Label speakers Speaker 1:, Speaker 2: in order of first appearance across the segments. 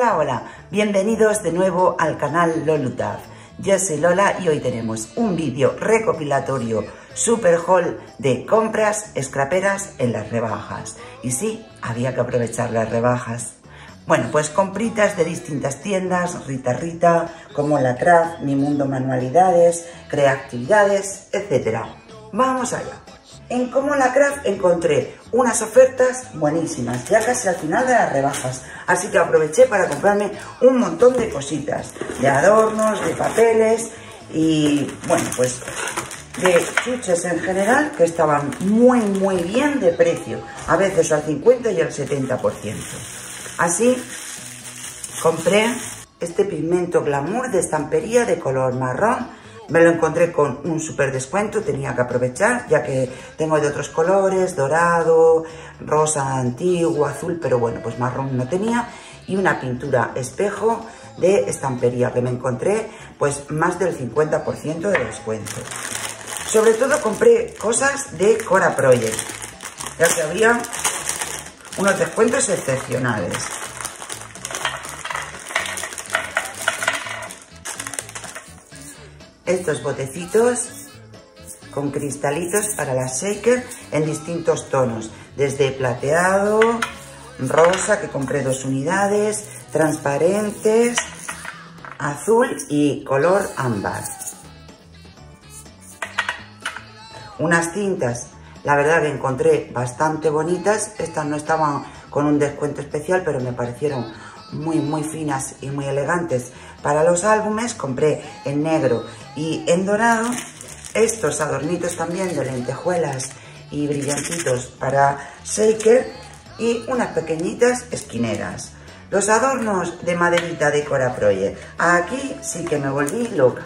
Speaker 1: Hola, hola, bienvenidos de nuevo al canal Lolutaf. Yo soy Lola y hoy tenemos un vídeo recopilatorio super haul de compras escraperas en las rebajas. Y sí, había que aprovechar las rebajas. Bueno, pues compritas de distintas tiendas, Rita Rita, como La Craft, Mi Mundo Manualidades, Creatividades, etc. Vamos allá. En Como la Craft encontré unas ofertas buenísimas, ya casi al final de las rebajas. Así que aproveché para comprarme un montón de cositas, de adornos, de papeles y, bueno, pues de chuches en general que estaban muy, muy bien de precio. A veces al 50 y al 70%. Así compré este pigmento glamour de estampería de color marrón me lo encontré con un super descuento, tenía que aprovechar, ya que tengo de otros colores, dorado, rosa antiguo, azul, pero bueno, pues marrón no tenía. Y una pintura espejo de estampería que me encontré pues más del 50% de descuento. Sobre todo compré cosas de Cora Project, ya que había unos descuentos excepcionales. Estos botecitos con cristalitos para la shaker en distintos tonos, desde plateado, rosa, que compré dos unidades, transparentes, azul y color ámbar. Unas cintas, la verdad que encontré bastante bonitas, estas no estaban con un descuento especial, pero me parecieron muy, muy finas y muy elegantes. Para los álbumes compré en negro y en dorado estos adornitos también de lentejuelas y brillantitos para shaker y unas pequeñitas esquineras. Los adornos de maderita de Cora Project. Aquí sí que me volví loca.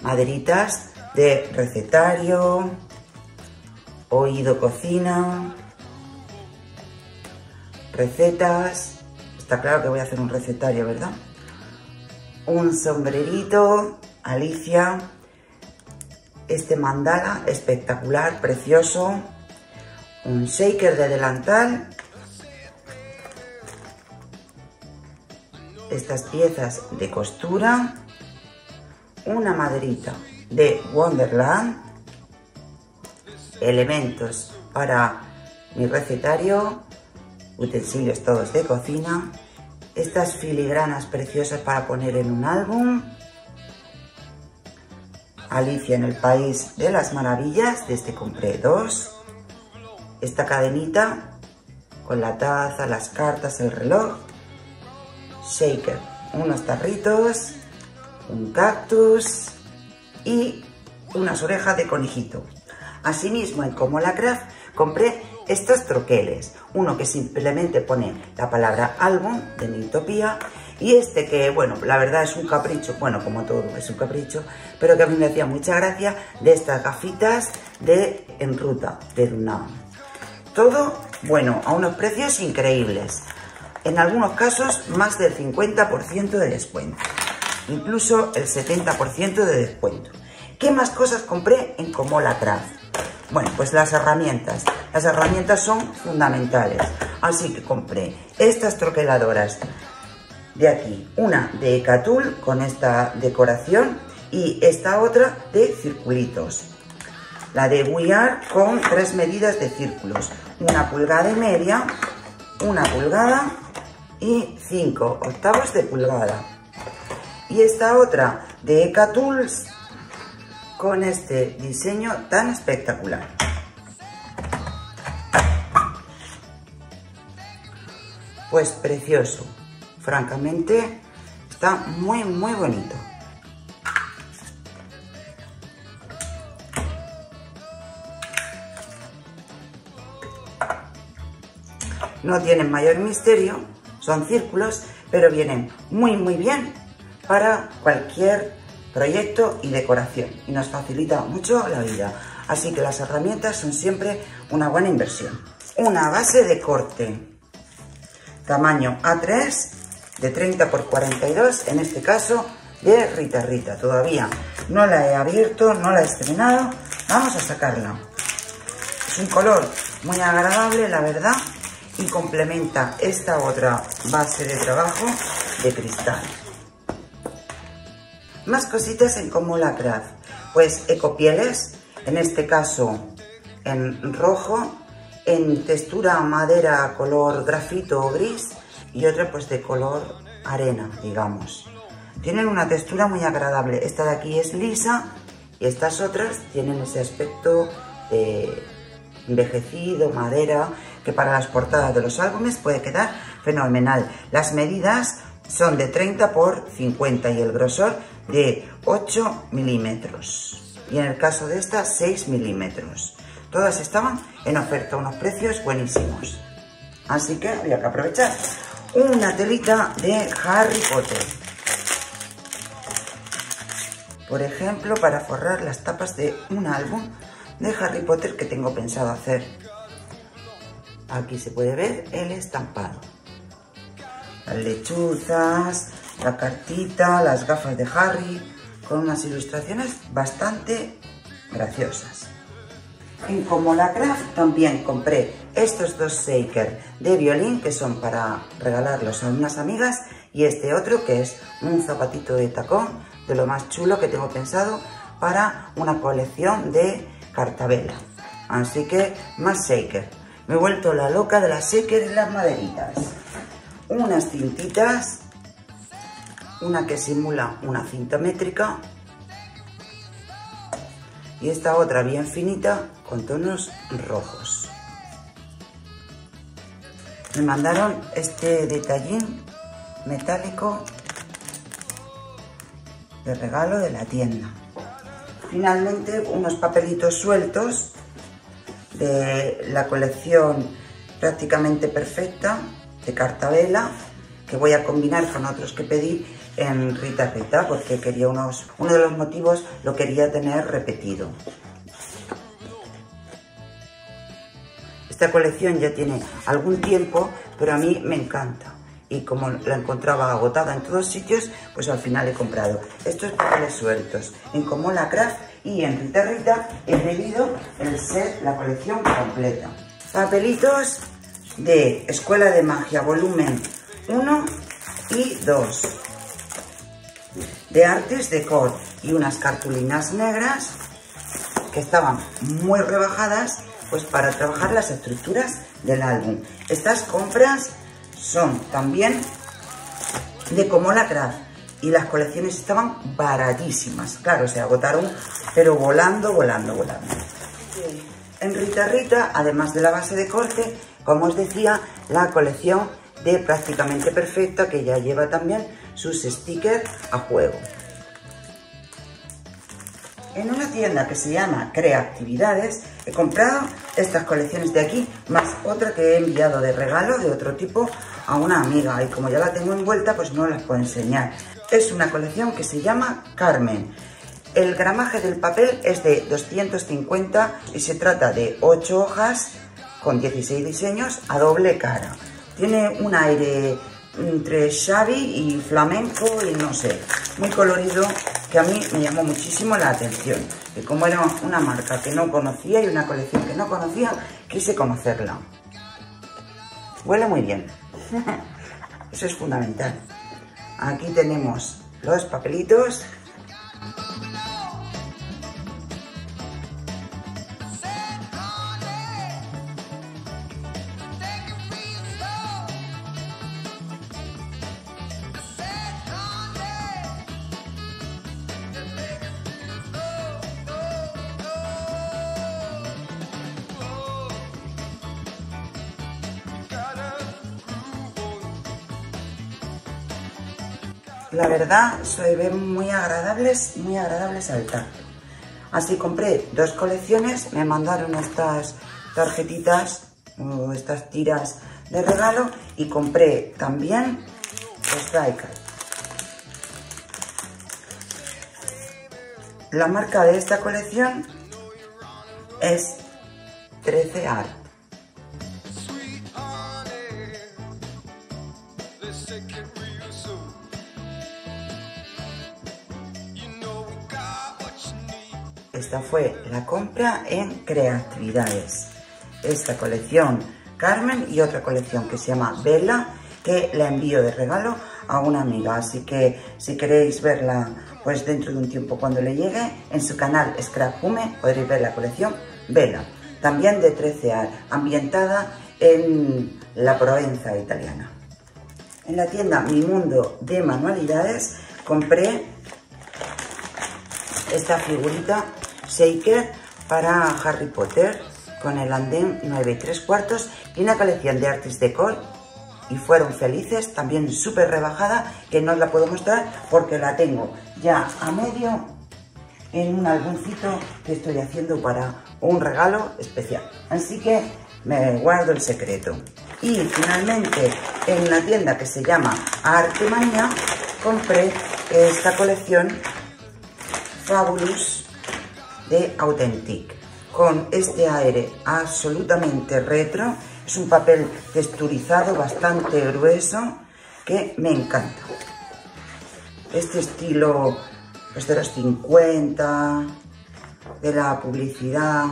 Speaker 1: Maderitas de recetario, oído cocina, recetas. Está claro que voy a hacer un recetario, ¿verdad? Un sombrerito, Alicia. Este mandala espectacular, precioso. Un shaker de delantal. Estas piezas de costura. Una maderita de Wonderland. Elementos para mi recetario utensilios todos de cocina, estas filigranas preciosas para poner en un álbum, Alicia en el País de las Maravillas, de este compré dos, esta cadenita con la taza, las cartas, el reloj, shaker, unos tarritos, un cactus y unas orejas de conejito. Asimismo, en Como la Craft compré estos troqueles. Uno que simplemente pone la palabra álbum de mi utopía y este que, bueno, la verdad es un capricho, bueno, como todo es un capricho, pero que a mí me hacía mucha gracia de estas gafitas de En Ruta, de Dunam. Todo, bueno, a unos precios increíbles. En algunos casos, más del 50% de descuento. Incluso el 70% de descuento. ¿Qué más cosas compré en Comola Craft? Bueno, pues las herramientas. Las herramientas son fundamentales. Así que compré estas troqueladoras de aquí. Una de Ecatul con esta decoración y esta otra de circulitos. La de We con tres medidas de círculos. Una pulgada y media, una pulgada y cinco octavos de pulgada. Y esta otra de Ecatools con este diseño tan espectacular. Pues precioso, francamente está muy muy bonito. No tienen mayor misterio, son círculos, pero vienen muy muy bien para cualquier proyecto y decoración y nos facilita mucho la vida. Así que las herramientas son siempre una buena inversión. Una base de corte, tamaño A3 de 30 por 42, en este caso de Rita Rita. Todavía no la he abierto, no la he estrenado. Vamos a sacarla. Es un color muy agradable, la verdad. y complementa esta otra base de trabajo de cristal. Más cositas en Comola Craft, pues ecopieles, en este caso en rojo, en textura madera color grafito o gris y otra pues de color arena, digamos. Tienen una textura muy agradable. Esta de aquí es lisa y estas otras tienen ese aspecto de envejecido, madera, que para las portadas de los álbumes puede quedar fenomenal. Las medidas son de 30 por 50 y el grosor de 8 milímetros. Y en el caso de esta, 6 milímetros. Todas estaban en oferta, unos precios buenísimos. Así que había que aprovechar. Una telita de Harry Potter. Por ejemplo, para forrar las tapas de un álbum de Harry Potter que tengo pensado hacer. Aquí se puede ver el estampado. Las lechuzas, la cartita, las gafas de Harry, con unas ilustraciones bastante graciosas. En Comola Craft también compré estos dos shakers de violín que son para regalarlos a unas amigas y este otro que es un zapatito de tacón de lo más chulo que tengo pensado para una colección de cartabela. Así que más shaker. Me he vuelto la loca de las shaker y las maderitas. Unas cintitas, una que simula una cinta métrica y esta otra bien finita con tonos rojos. Me mandaron este detallín metálico de regalo de la tienda. Finalmente unos papelitos sueltos de la colección prácticamente perfecta de cartabela que voy a combinar con otros que pedí en Rita Rita porque quería unos, uno de los motivos lo quería tener repetido. Esta colección ya tiene algún tiempo, pero a mí me encanta. Y como la encontraba agotada en todos sitios, pues al final he comprado estos papeles sueltos en Comola Craft y en Rita Rita he pedido el set, la colección completa. Papelitos de Escuela de Magia, volumen 1 y 2. De Artes de Cor y unas cartulinas negras que estaban muy rebajadas pues para trabajar las estructuras del álbum. Estas compras son también de Comola Craft y las colecciones estaban baratísimas. Claro, se agotaron, pero volando, volando, volando. En Rita Rita, además de la base de corte, como os decía, la colección de prácticamente perfecta que ya lleva también sus stickers a juego. En una tienda que se llama Creatividades he comprado estas colecciones de aquí, más otra que he enviado de regalo de otro tipo a una amiga. Y como ya la tengo envuelta, pues no las puedo enseñar. Es una colección que se llama Carmen. El gramaje del papel es de 250 y se trata de 8 hojas con 16 diseños a doble cara. Tiene un aire entre shabby y flamenco y no sé, muy colorido que a mí me llamó muchísimo la atención. Y como era una marca que no conocía y una colección que no conocía, quise conocerla. Huele muy bien. Eso es fundamental. Aquí tenemos los papelitos La verdad, se ven muy agradables, muy agradables al tacto. Así compré dos colecciones, me mandaron estas tarjetitas o estas tiras de regalo y compré también diecast. La marca de esta colección es 13 Art. Esta fue la compra en Creatividades. Esta colección Carmen y otra colección que se llama Bella, que la envío de regalo a una amiga. Así que si queréis verla pues dentro de un tiempo cuando le llegue, en su canal Scrap Hume podréis ver la colección Bella, también de 13 a ambientada en la Provenza italiana. En la tienda Mi Mundo de Manualidades compré esta figurita Shaker para Harry Potter con el andén 9 y 3 cuartos y una colección de Artis Decor y fueron felices, también súper rebajada, que no os la puedo mostrar porque la tengo ya a medio en un álbumcito que estoy haciendo para un regalo especial. Así que me guardo el secreto. Y finalmente en la tienda que se llama Artemania compré esta colección Fabulous de Authentic con este aire absolutamente retro. Es un papel texturizado bastante grueso que me encanta. Este estilo pues, de los 50, de la publicidad,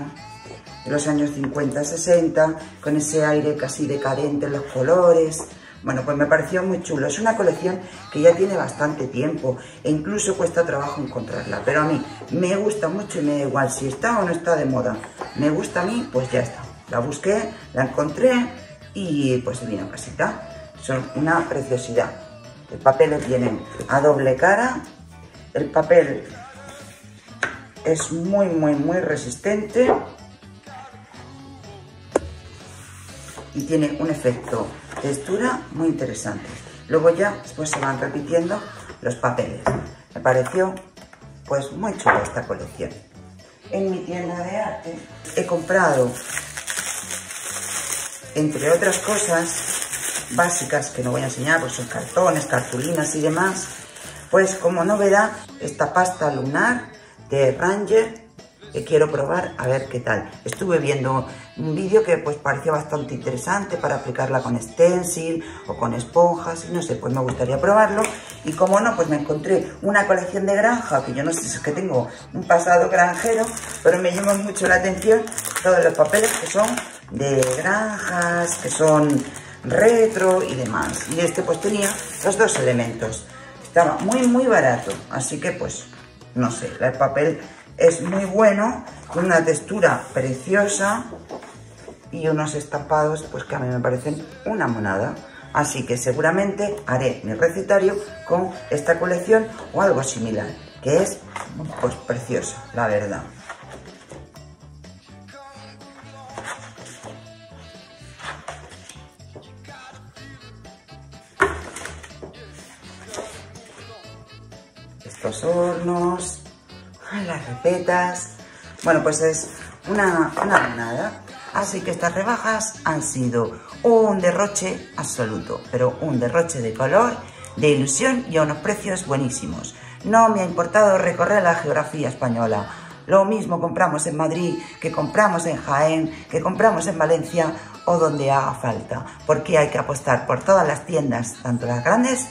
Speaker 1: de los años 50-60, con ese aire casi decadente en los colores. Bueno, pues me pareció muy chulo. Es una colección que ya tiene bastante tiempo e incluso cuesta trabajo encontrarla. Pero a mí me gusta mucho y me da igual si está o no está de moda. Me gusta a mí, pues ya está. La busqué, la encontré y pues se vino a casita. Son una preciosidad. El papel viene a doble cara. El papel es muy, muy, muy resistente. Y tiene un efecto textura muy interesante. Luego ya después se van repitiendo los papeles. Me pareció pues muy chula esta colección. En mi tienda de arte he comprado, entre otras cosas básicas que no voy a enseñar, pues son cartones, cartulinas y demás, pues como novedad esta pasta lunar de Ranger que quiero probar a ver qué tal. Estuve viendo un vídeo que pues parecía bastante interesante para aplicarla con stencil o con esponjas y no sé, pues me gustaría probarlo. Y como no, pues me encontré una colección de granja, que yo no sé si es que tengo un pasado granjero, pero me llama mucho la atención todos los papeles que son de granjas, que son retro y demás. Y este pues tenía los dos elementos. Estaba muy, muy barato, así que pues, no sé, el papel es muy bueno, con una textura preciosa y unos estampados pues que a mí me parecen una monada. Así que seguramente haré mi recetario con esta colección o algo similar, que es pues preciosa, la verdad. Estos hornos las repetas. Bueno, pues es una, una nada. Así que estas rebajas han sido un derroche absoluto, pero un derroche de color, de ilusión y a unos precios buenísimos. No me ha importado recorrer la geografía española. Lo mismo compramos en Madrid, que compramos en Jaén, que compramos en Valencia o donde haga falta, porque hay que apostar por todas las tiendas, tanto las grandes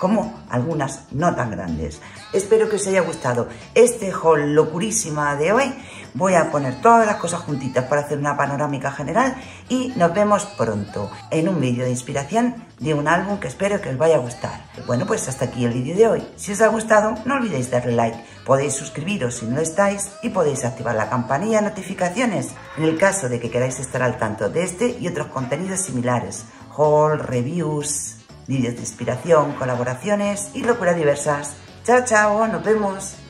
Speaker 1: como algunas no tan grandes. Espero que os haya gustado este haul locurísima de hoy. Voy a poner todas las cosas juntitas para hacer una panorámica general y nos vemos pronto en un vídeo de inspiración de un álbum que espero que os vaya a gustar. Bueno, pues hasta aquí el vídeo de hoy. Si os ha gustado, no olvidéis darle like. Podéis suscribiros si no estáis y podéis activar la campanilla de notificaciones en el caso de que queráis estar al tanto de este y otros contenidos similares. Haul, reviews, vídeos de inspiración, colaboraciones y locuras diversas. Chao, chao, nos vemos.